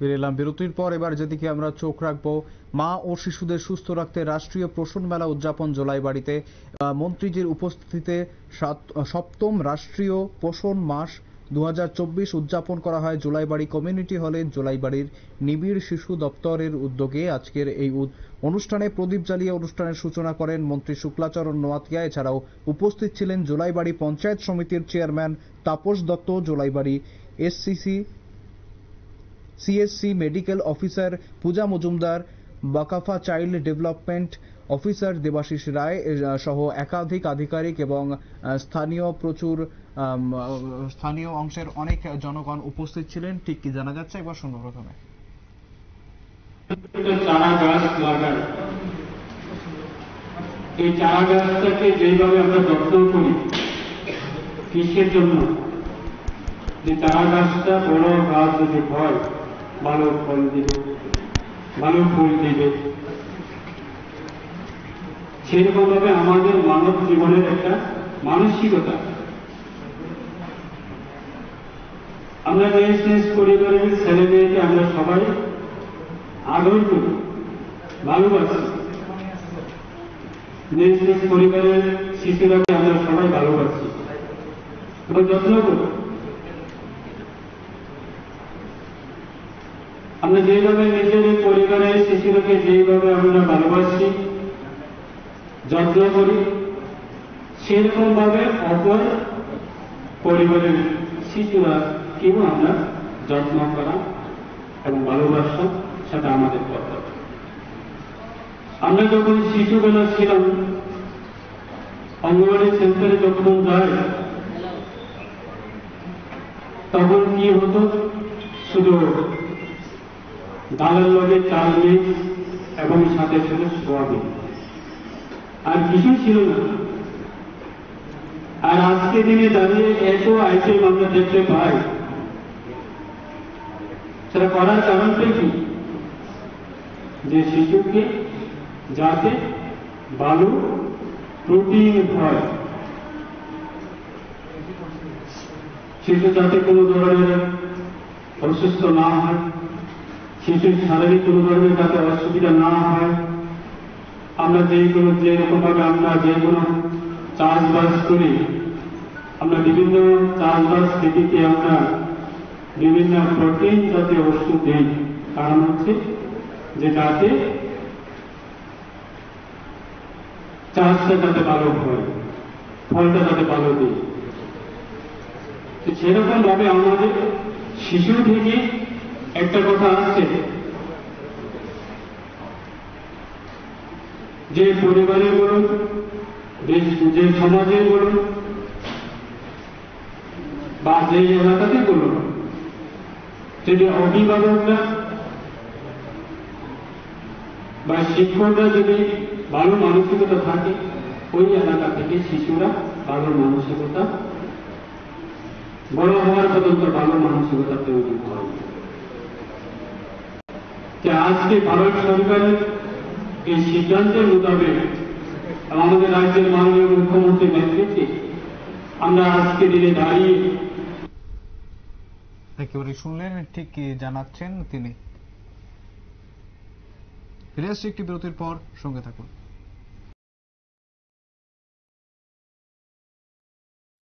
ফিরে এলাম বিরতির পর এবার যেদিকে আমরা চোখ রাখব মা ও শিশুদের সুস্থ রাখতে রাষ্ট্রীয় পোষণ মেলা উদযাপন জোলাইবাড়িতে। আহ, মন্ত্রীজির উপস্থিতিতে সপ্তম রাষ্ট্রীয় পোষণ মাস দু হাজার চব্বিশ উদযাপন করা হয় জোলাইবাড়ি কমিউনিটি হলে। জোলাইবাড়ির নিবিড় শিশু দপ্তরের উদ্যোগে আজকের এই অনুষ্ঠানে প্রদীপ জ্বালিয়ে অনুষ্ঠানের সূচনা করেন মন্ত্রী শুক্লাচরণ নোয়াতিয়া। এছাড়াও উপস্থিত ছিলেন জোলাইবাড়ি পঞ্চায়েত সমিতির chairman Tapas Dutta Jolaibari SCC CSC medical officer Puja Majumdar বাকাফা child development officer Debashis Roy সহ একাধিক আধিকারিক এবং স্থানীয় প্রচুর স্থানীয় অংশের অনেক জনগণ উপস্থিত ছিলেন। ঠিক কি জানা যাচ্ছে? একবার শুনব প্রথমে। এই চারা গাছটাকে যেভাবে আমরা যত্ন করি কিসের জন্য, যে চারা গাছটা বড় গাছ যদি হয় ভালো ফল দিবে ভালো ফুল দিবে। সেরকম ভাবে আমাদের মানব জীবনের একটা মানসিকতা। আমরা দেশ পরিবারের ছেলে মেয়েকে আমরা সবাই আদর করি, ভালোবাসি। নিজ পরিবারের শিশুরাকে আমরা সবাই ভালোবাসি। যত্ন করি। আমরা যেভাবে নিজের পরিবারের শিশুরাকে যেভাবে আমরা ভালোবাসি, যত্ন করি সেরকম ভাবে অপর পরিবারের শিশুরা কেউ আমরা যত্ন করা এবং ভালোবাসা, সেটা আমাদের কর্তব্য। আমরা যখন শিশুবেলা ছিলাম, অঙ্গনওয়াড়ি সেন্টারে যখন যাই, তখন কি হতো? শুধু ডালের লগে চাল মিক্স এবং সাথে ছিল সোয়াবিন আর কিছু ছিল না। আর আজকে দিনে দাঁড়িয়ে এত আইটেম আমরা দেখতে পাই। সেটা করার কারণটা কি? যে শিশুকে যাতে ভালো প্রোটিন হয়। শিশু যাতে কোনো ধরনের অসুস্থ না হয়। শিশুর শারীরিক কোনো ধরনের যাতে অসুবিধা না হয়। আমরা যে কোনো, যে রকমভাবে আমরা যে কোনো চাষবাস করি, আমরা বিভিন্ন চাষবাস খেতিতে আমরা বিভিন্ন প্রোটিন জাতীয় ওষুধ দিই। কারণ হচ্ছে যে যাতে চাষটা যাতে ভালো হয়, ফলটা যাতে ভালো দিই। সেরকম ভাবে আমাদের শিশু থেকে একটা কথা আছে। যে পরিবারে বলুন, যে সমাজে বলুন, বা যে এলাকাতে বলুন যদি অভিভাবকরা বা শিক্ষকরা যদি ভালো মানসিকতা থাকে, ওই এলাকা থেকে শিশুরা ভালো মানসিকতা, বড় হওয়ার পর্যন্ত ভালো মানসিকতা তৈরি হয়। যে আজকে ভারত সরকারের এই সিদ্ধান্তের মোতাবেক আমাদের রাজ্যের মাননীয় মুখ্যমন্ত্রীর নেতৃত্বে আমরা আজকে দিনে দাঁড়িয়ে একেবারে শুনলেন, ঠিক কি জানাচ্ছেন তিনি। ফিরে আসছি একটি বিরতির পর, সঙ্গে থাকুন।